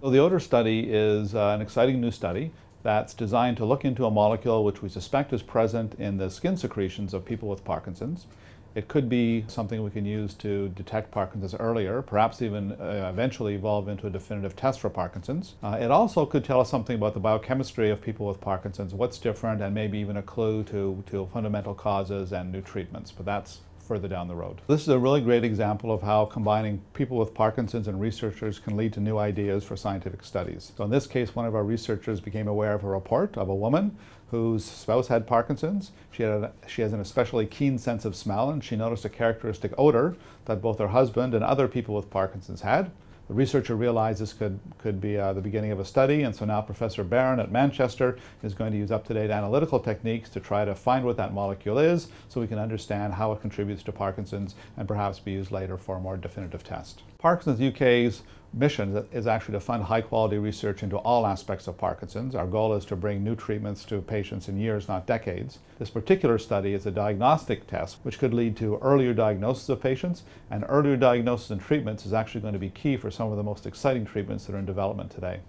So the ODOR study is uh, an exciting new study that's designed to look into a molecule which we suspect is present in the skin secretions of people with Parkinson's. It could be something we can use to detect Parkinson's earlier, perhaps even uh, eventually evolve into a definitive test for Parkinson's. Uh, it also could tell us something about the biochemistry of people with Parkinson's, what's different, and maybe even a clue to, to fundamental causes and new treatments. But that's further down the road. This is a really great example of how combining people with Parkinson's and researchers can lead to new ideas for scientific studies. So in this case, one of our researchers became aware of a report of a woman whose spouse had Parkinson's. She, had a, she has an especially keen sense of smell and she noticed a characteristic odor that both her husband and other people with Parkinson's had. The researcher realized this could, could be uh, the beginning of a study, and so now Professor Barran at Manchester is going to use up-to-date analytical techniques to try to find what that molecule is so we can understand how it contributes to Parkinson's and perhaps be used later for a more definitive test. Parkinson's UK's mission is actually to fund high quality research into all aspects of Parkinson's. Our goal is to bring new treatments to patients in years, not decades. This particular study is a diagnostic test which could lead to earlier diagnosis of patients, and earlier diagnosis and treatments is actually going to be key for some of the most exciting treatments that are in development today.